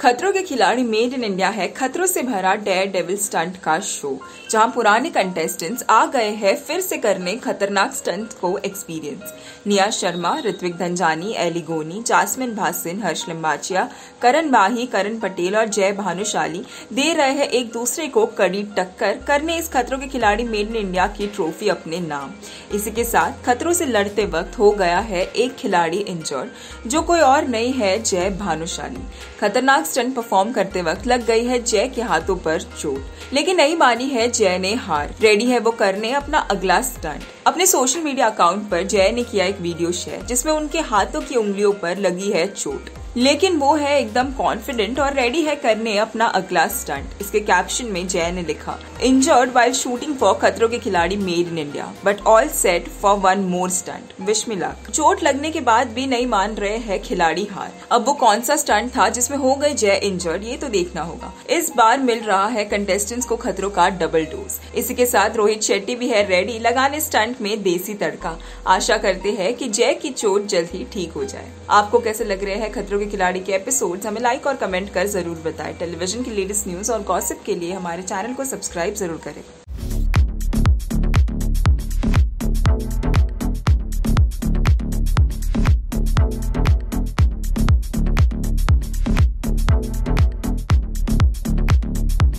खतरों Ke Khiladi made in India है। खतरों से भरा डेयर डेविल स्टंट का शो जहाँ पुराने कंटेस्टेंट्स आ गए हैं फिर से करने खतरनाक स्टंट को एक्सपीरियंस निया शर्मा, ऋत्विक धनजानी एली गोनी, जासमिन भासिन, हर्ष लिम्बाचिया करण बाही, करण पटेल और जय भानुशाली दे रहे हैं एक दूसरे को कड़ी टक्कर, करने इस Khatron Ke Khiladi made in India की ट्रॉफी अपने नाम। इसी के साथ खतरों से लड़ते वक्त हो गया है एक खिलाड़ी इंजर्ड जो कोई और नहीं है जय भानुशाली। खतरनाक स्टंट परफॉर्म करते वक्त लग गई है जय के हाथों पर चोट। लेकिन नहीं मानी है जय ने हार। रेडी है वो करने अपना अगला स्टंट अपने सोशल मीडिया अकाउंट पर जय ने किया एक वीडियो शेयर जिसमें उनके हाथों की उंगलियों पर लगी है चोट। लेकिन वो है एकदम कॉन्फिडेंट और रेडी है करने अपना अगला स्टंट इसके कैप्शन में जय ने लिखा injured while shooting for Khatron Ke Khiladi made in India but all set for one more stunt wish me चोट लगने के बाद भी नहीं मान रहे हैं खिलाड़ी हार. अब वो कौन सा स्टंट था जिसमें हो गए जय इंजर्ड ये तो देखना होगा. इस बार मिल रहा है कंटेस्टेंट्स को खतरों का डबल डोज इसी के साथ रोहित शेट्टी भी है रेडी लगाने स्टंट में देसी तड़का. आशा करते हैं कि जय की चोट जल्द ही ठीक हो जाए. आपको कैसे लग रहे हैं खतरों के खिलाड़ी के एपिसोड्स हमें लाइक और कमेंट कर ज़रूर बताएँ। टेलीविज़न की लेटेस्ट न्यूज़ और गॉसिप के लिए हमारे चैनल को सब्सक्राइब ज़रूर करें।